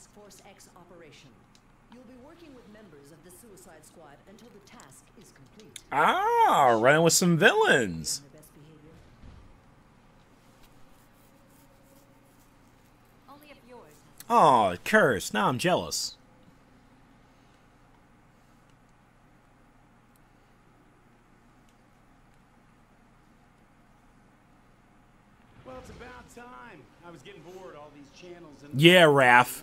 Task Force X operation. You'll be working with members of the Suicide Squad until the task is complete. Ah, running with some villains. On their best behavior. Only if yours Oh, curse. Now I'm jealous. Well, it's about time. I was getting bored all these channels and Yeah, Raph.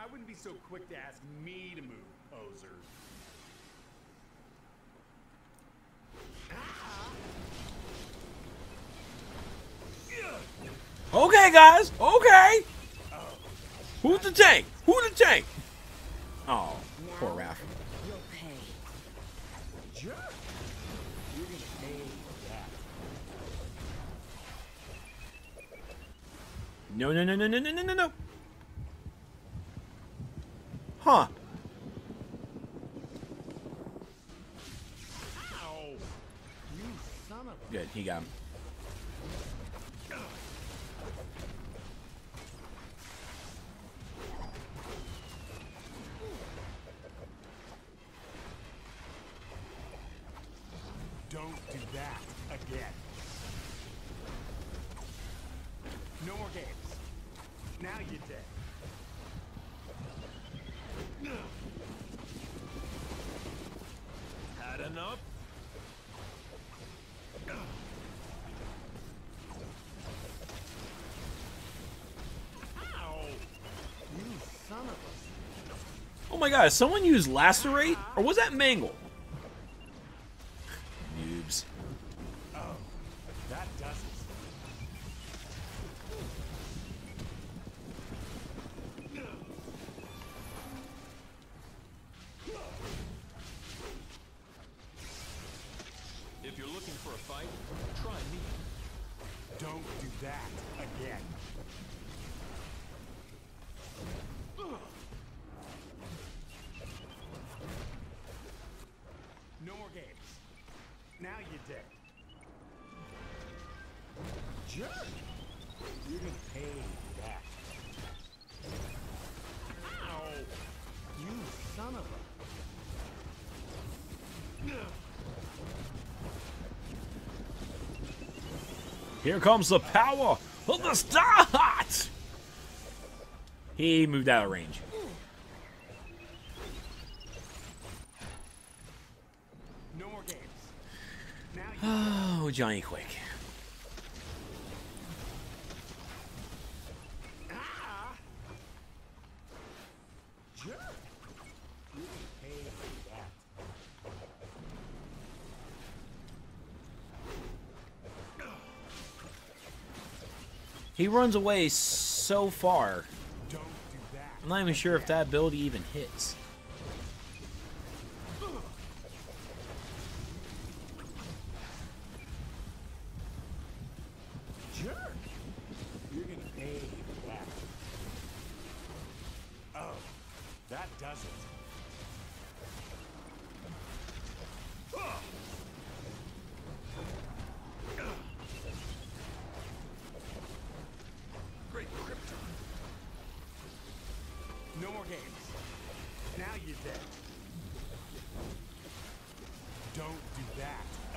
I wouldn't be so quick to ask me to move, poser. Okay, guys. Okay. Who's the tank? Who the tank? Oh, poor Raph. No, no, no, no, no, no, no, no. Huh. Good, he got him. Don't do that again. No more games. Now you're dead. Had enough? Ow! You son of a... Oh my god, someone used lacerate? Or was that mangle? Noobs. That does it. If you're looking for a fight, try me. Don't do that again. Here comes the power of the Star Hot! He moved out of range. No more games. Oh, Johnny Quick. Runs away so far. I'm not even sure if that ability even hits.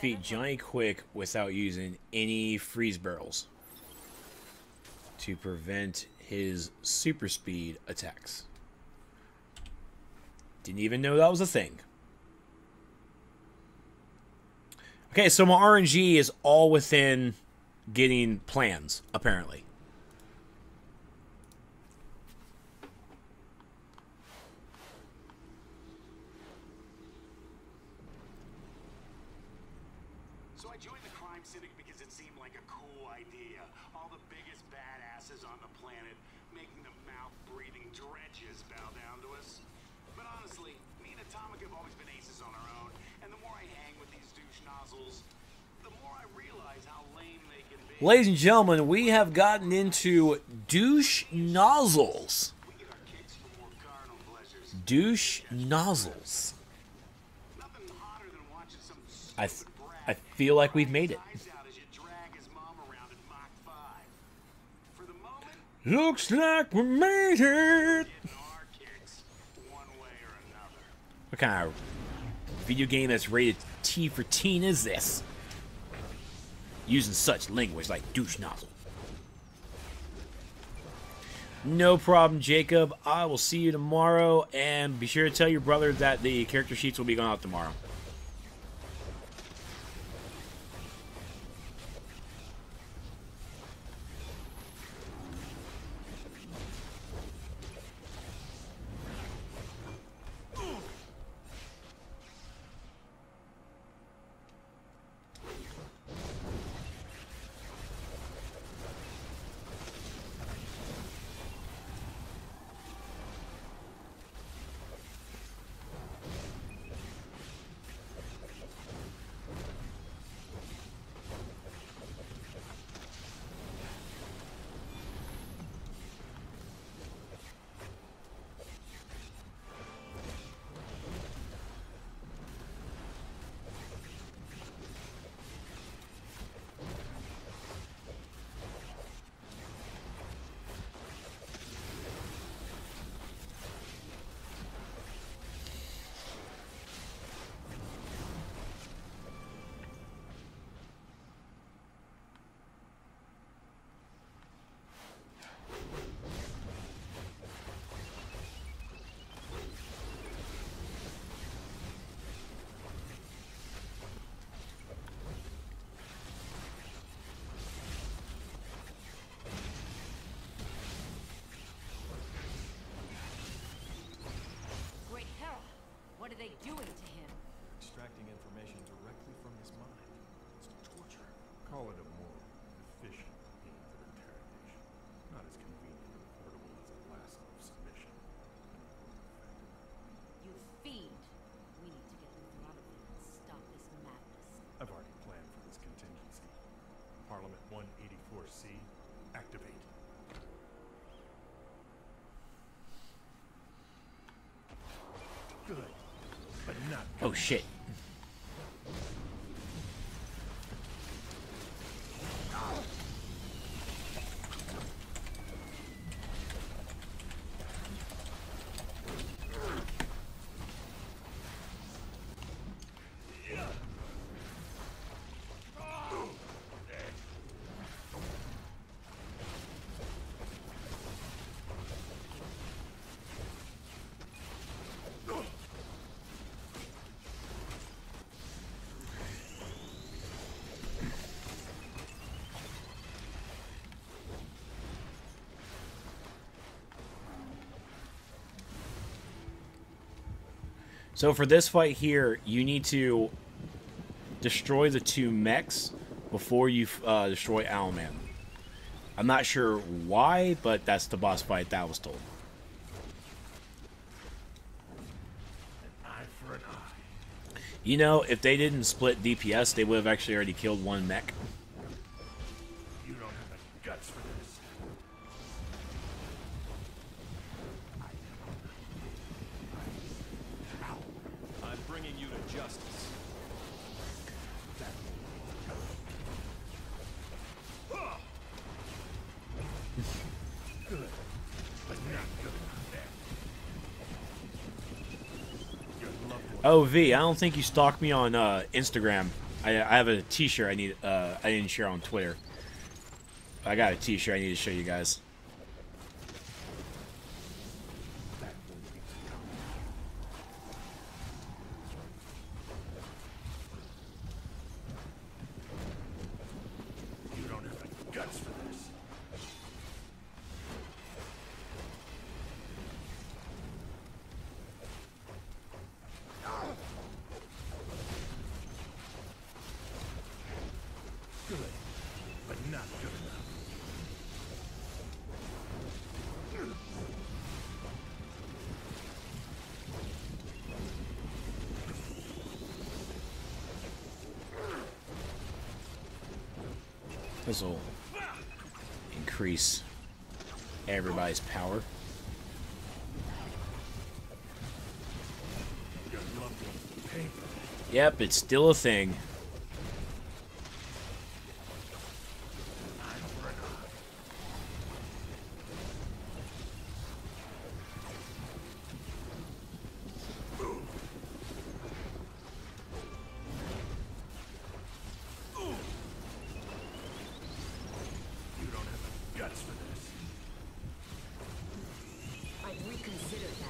Defeat Johnny Quick without using any freeze barrels to prevent his super speed attacks. Didn't even know that was a thing. Okay, so my RNG is all within getting plans, apparently. So I joined the crime syndicate because it seemed like a cool idea. All the biggest badasses on the planet making the mouth-breathing dredges bow down to us. But honestly, me and Atomica have always been aces on our own, and the more I hang with these douche nozzles, the more I realize how lame they can be. Ladies and gentlemen, we have gotten into douche nozzles. Douche nozzles. I, I feel like we've made it. eyes out as you drag his mom around in Mach 5. For the moment, Looks like we made it. What kind of video game that's rated T for teen is this? Using such language like douche nozzle. No problem, Jacob. I will see you tomorrow, and be sure to tell your brother that the character sheets will be going out tomorrow. Oh shit. So for this fight here, you need to destroy the two mechs before you uh, destroy Owlman. I'm not sure why, but that's the boss fight that was told. You know, if they didn't split DPS, they would have actually already killed one mech. Oh, V, I don't think you stalked me on uh, Instagram. I, I have a T-shirt I need. Uh, I didn't share on Twitter. I got a T-shirt I need to show you guys. that will be This will increase everybody's power. Yep, it's still a thing.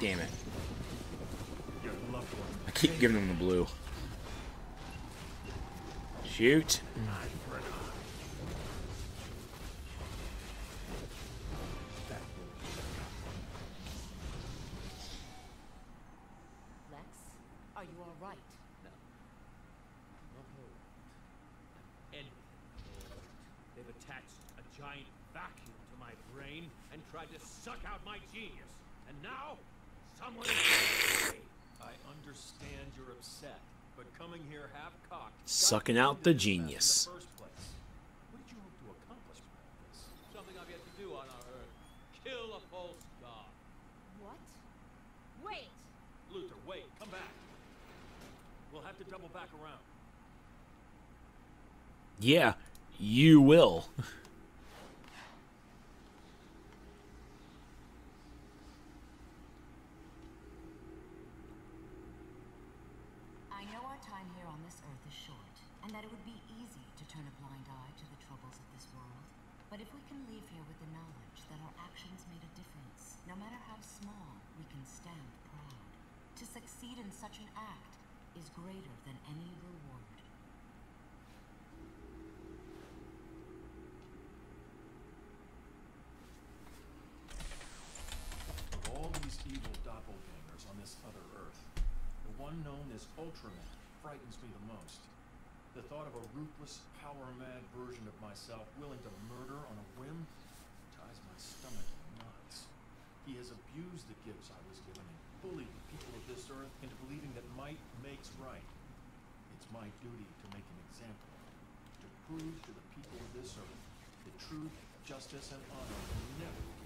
Damn it. Your loved one's I keep giving them the blue. Shoot. eye for an eye. That will Lex, are you all right? No. Not whole. They've attached a giant vacuum to my brain and tried to suck out my genius. And now, someone is getting me. I understand you're upset, but coming here half-cocked... Sucking out the genius. What did you look to accomplish? Something I got you out the into this mess genius. In the first place. What did you hope to accomplish with all this? Something I've yet to do on our Earth. Kill a false god. What? Wait! Luthor, wait, come back. We'll have to double back around. Yeah, you will. I know our time here on this earth is short, and that it would be easy to turn a blind eye to the troubles of this world. But if we can leave here with the knowledge that our actions made a difference, no matter how small, we can stand proud. To succeed in such an act is greater than any reward. Of all these evil doppelgangers on this other Earth, the one known as Ultraman frightens me the most. The thought of a ruthless, power-mad version of myself willing to murder on a whim ties my stomach in knots. He has abused the gifts I was given and bullied the people of this Earth into believing that might makes right. It's my duty to make an example, to prove to the people of this Earth that truth, justice, and honor will never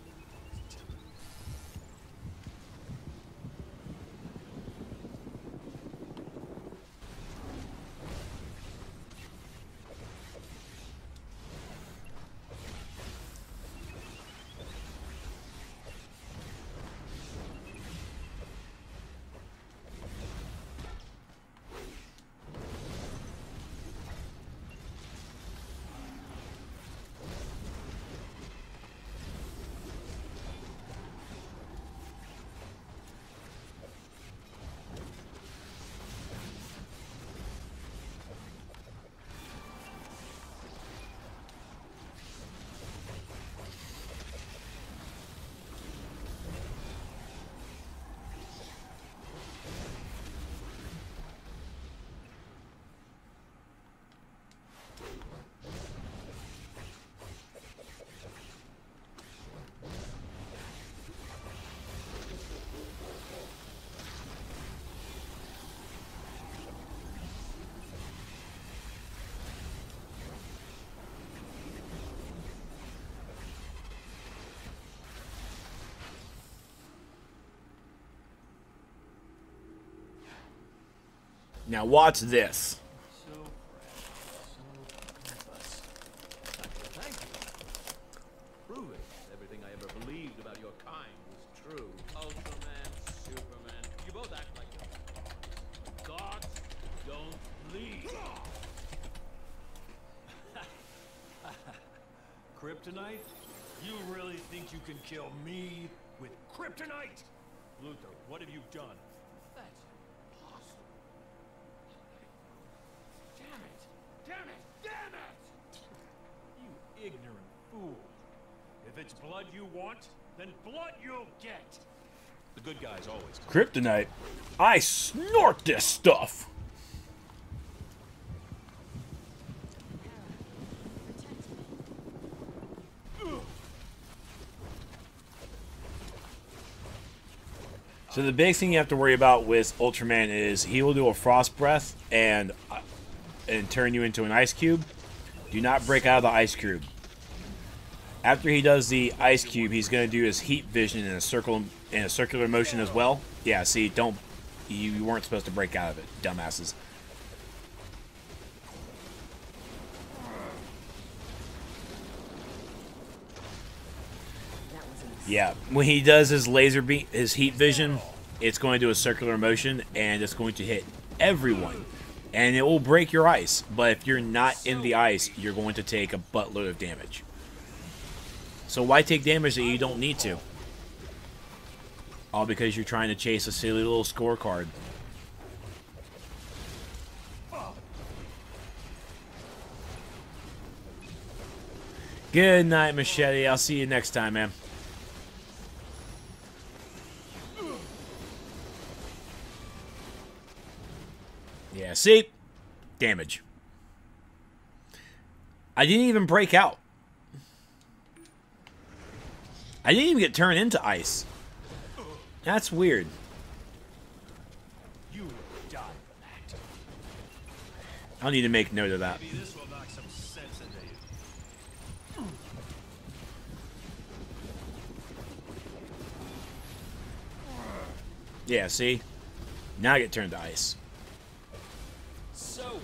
gods watch this. Kryptonite? You really think you can kill me with kryptonite? Luthor, what have you done? It's blood you want, then blood you'll get. The good guys always. Kryptonite. I snort this stuff. So the big thing you have to worry about with Ultraman is he will do a frost breath and uh, and turn you into an ice cube. Do not break out of the ice cube. After he does the ice cube, he's going to do his heat vision in a circle in a circular motion as well. Yeah, see, don't you, you weren't supposed to break out of it, dumbasses. Yeah, when he does his laser beam, his heat vision, it's going to do a circular motion and it's going to hit everyone. And it will break your ice, but if you're not in the ice, you're going to take a buttload of damage. So why take damage that you don't need to? All because you're trying to chase a silly little scorecard. Good night, Machete. I'll see you next time, man. Yeah, see? Damage. I didn't even break out. I didn't even get turned into ice. That's weird. You die for that. I'll need to make note of that. Maybe this will knock some sense into you. Yeah, see? Now I get turned to ice. So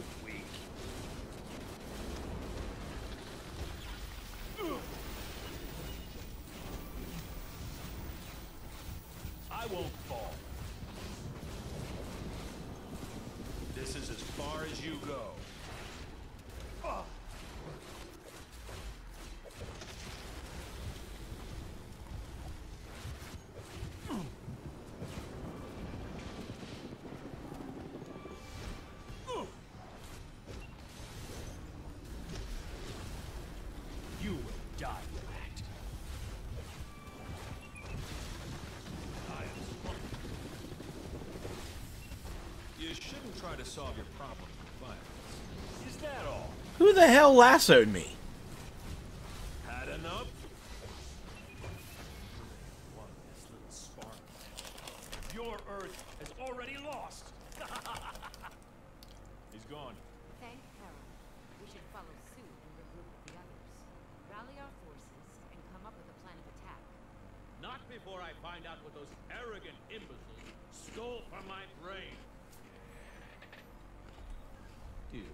try to solve your problem with violence. Is that all? Who the hell lassoed me? Had enough? One this little spark. Your Earth has already lost. He's gone. Thank Hera. We should follow suit and regroup with the others. Rally our forces and come up with a plan of attack. Not before I find out what those arrogant imbeciles stole from my brain. Dear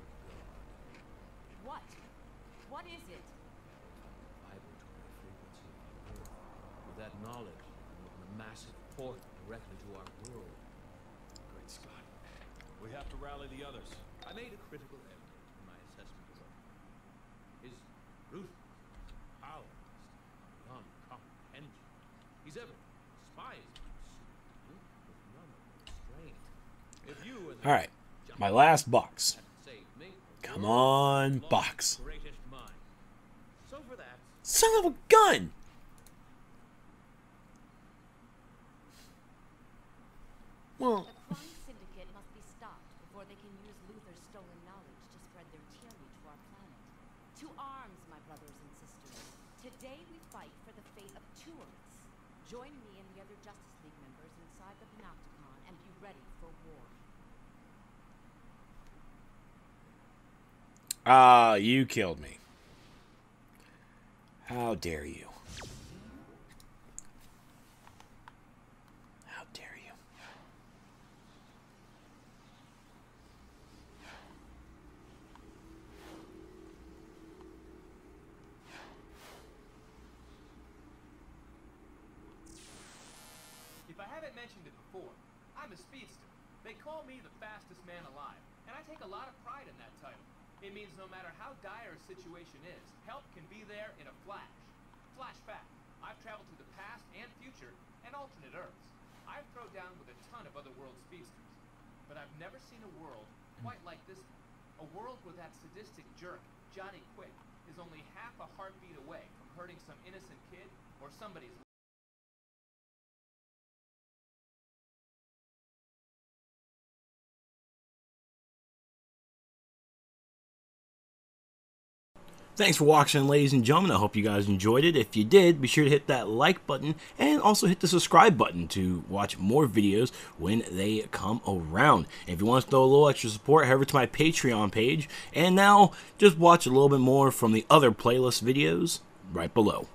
What? What is it? vibratory frequency of the Earth. With that knowledge, we open a massive portal directly to our world. Great Scott. We have to rally the others. I made a critical error in my assessment of Earth. His ruthless, powerless, beyond comprehension. He's ever despised us, with none of the restraint. If you and the Alright, my last box. Saved me, the Come on, box. its Greatest mind. So for that, Son of a gun! Well, The crime syndicate must be stopped before they can use Luthor's stolen knowledge to spread their tyranny to our planet. To arms, my brothers and sisters. Today we fight for the fate of two Earths. Join me and the other Justice League members inside the Panopticon and be ready for war. Ah, you killed me. How dare you? How dare you? If I haven't mentioned it before, I'm a speedster. They call me the fastest man alive, and I take a lot of pride in that title. It means no matter how dire a situation is, help can be there in a flash. Flashback. I've traveled to the past and future and alternate Earths. I've thrown down with a ton of other world speedsters, but I've never seen a world hmm. quite like this one. A world where that sadistic jerk, Johnny Quick, is only half a heartbeat away from hurting some innocent kid or somebody's Thanks for watching, ladies and gentlemen. I hope you guys enjoyed it. If you did, be sure to hit that like button and also hit the subscribe button to watch more videos when they come around. if you want to throw a little extra support, head over to my Patreon page. And now, just watch a little bit more from the other playlist videos right below.